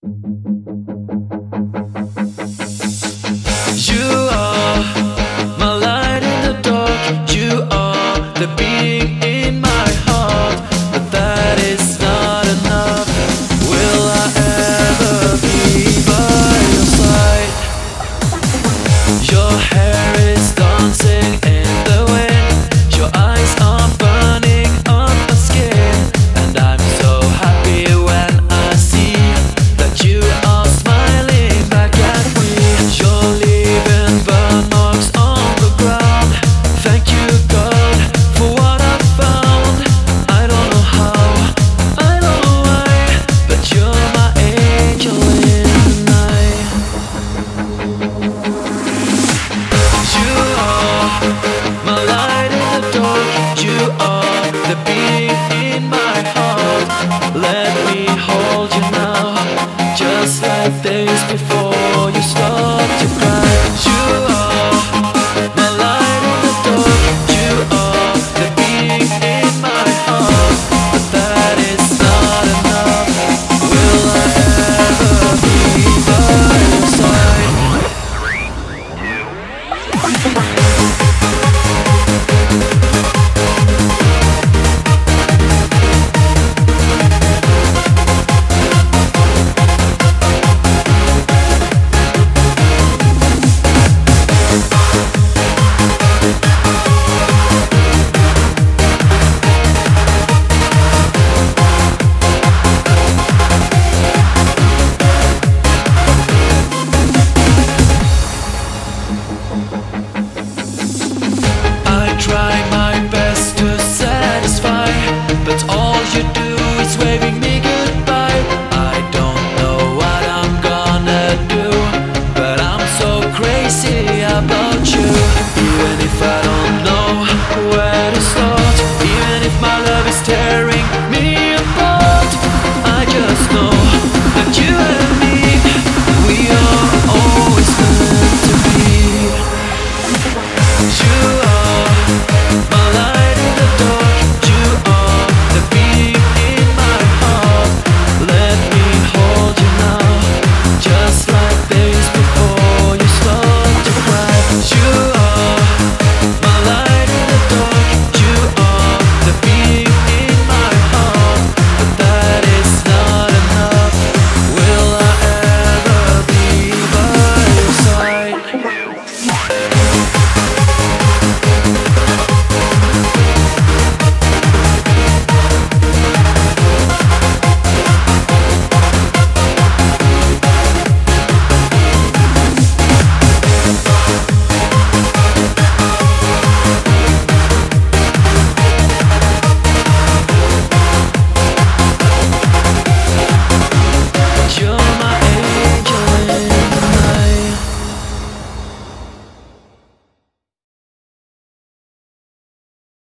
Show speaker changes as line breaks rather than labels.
You are my light in the dark. You are the beating in my heart. But that is not enough. Will I ever be by your side? Your hair. that